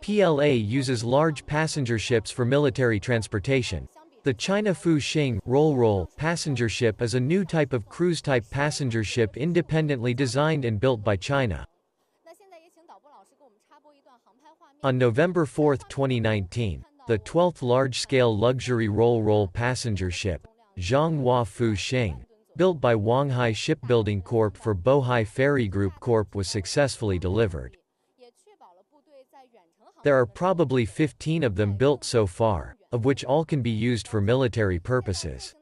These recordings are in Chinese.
PLA uses large passenger ships for military transportation. The China Fu Xing Roll Roll passenger ship is a new type of cruise-type passenger ship independently designed and built by China. On November 4, 2019, the 12th large-scale luxury roll-roll passenger ship, Zhonghua Fu Xing, built by Wanghai Shipbuilding Corp for Bohai Ferry Group Corp was successfully delivered. There are probably 15 of them built so far, of which all can be used for military purposes.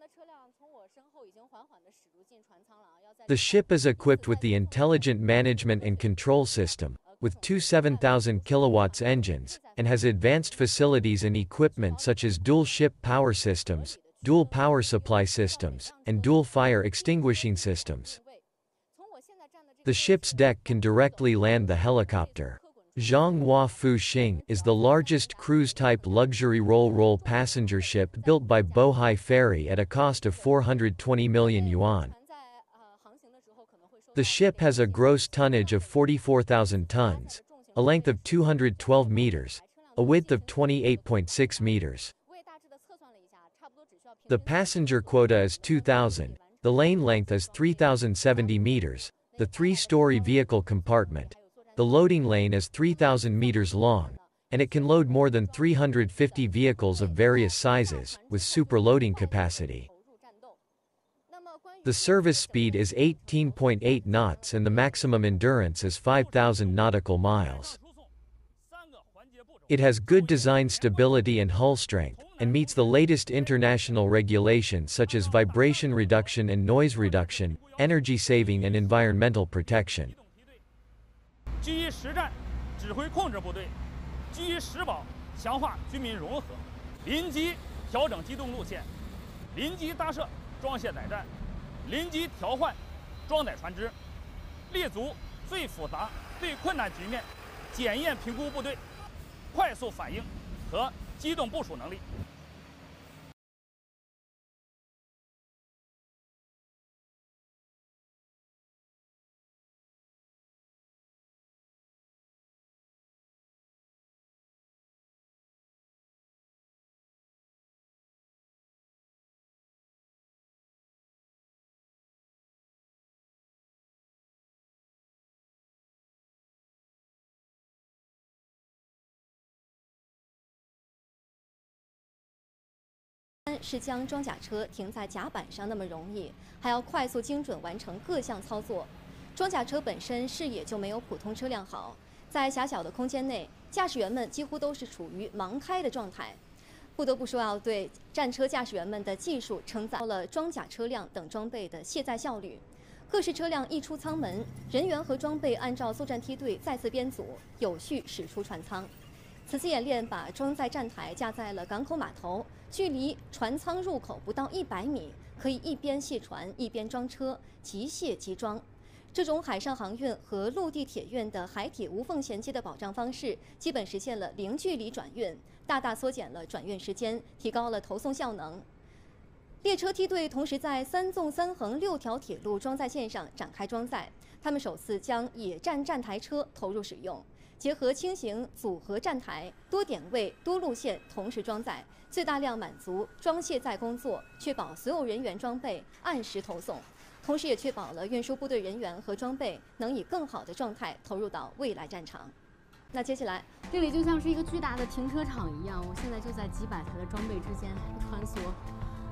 The ship is equipped with the Intelligent Management and Control System, with two 7,000 kilowatts engines, and has advanced facilities and equipment such as dual ship power systems, dual power supply systems, and dual fire extinguishing systems. The ship's deck can directly land the helicopter. Zhonghua Fu Xing is the largest cruise-type luxury roll-roll passenger ship built by Bohai Ferry at a cost of 420 million yuan. The ship has a gross tonnage of 44,000 tons, a length of 212 meters, a width of 28.6 meters. The passenger quota is 2,000, the lane length is 3,070 meters, the three-story vehicle compartment, the loading lane is 3,000 meters long, and it can load more than 350 vehicles of various sizes, with super loading capacity. The service speed is 18.8 knots and the maximum endurance is 5,000 nautical miles. It has good design stability and hull strength, and meets the latest international regulations such as vibration reduction and noise reduction, energy saving and environmental protection. 基于实战指挥控制部队，基于实保强化军民融合，临机调整机动路线，临机搭设装卸载站，临机调换装载船只，立足最复杂、最困难局面，检验评估部队快速反应和机动部署能力。是将装甲车停在甲板上那么容易，还要快速精准完成各项操作。装甲车本身视野就没有普通车辆好，在狭小的空间内，驾驶员们几乎都是处于盲开的状态。不得不说，要对战车驾驶员们的技术称赞了装甲车辆等装备的卸载效率。各式车辆一出舱门，人员和装备按照作战梯队再次编组，有序驶出船舱。此次演练把装载站台架在了港口码头，距离船舱入口不到一百米，可以一边卸船一边装车，即卸即装。这种海上航运和陆地铁运的海铁无缝衔接的保障方式，基本实现了零距离转运，大大缩减了转运时间，提高了投送效能。列车梯队同时在三纵三横六条铁路装载线上展开装载，他们首次将野战站台车投入使用。结合轻型组合站台，多点位、多路线同时装载，最大量满足装卸载工作，确保所有人员装备按时投送，同时也确保了运输部队人员和装备能以更好的状态投入到未来战场。那接下来，这里就像是一个巨大的停车场一样，我现在就在几百台的装备之间穿梭，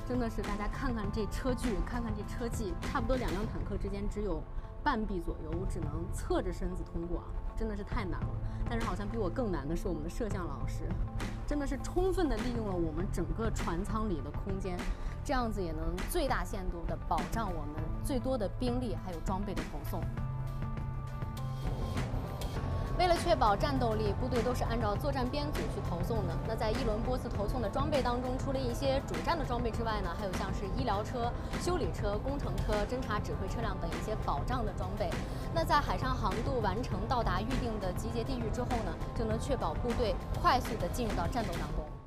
真的是大家看看这车距，看看这车技，差不多两辆坦克之间只有半臂左右，我只能侧着身子通过啊。真的是太难了，但是好像比我更难的是我们的摄像老师，真的是充分的利用了我们整个船舱里的空间，这样子也能最大限度的保障我们最多的兵力还有装备的投送。为了确保战斗力，部队都是按照作战编组去投送的。那在一轮波次投送的装备当中，除了一些主战的装备之外呢，还有像是医疗车、修理车、工程车、侦察指挥车辆等一些保障的装备。那在海上航渡完成到达预定的集结地域之后呢，就能确保部队快速的进入到战斗当中。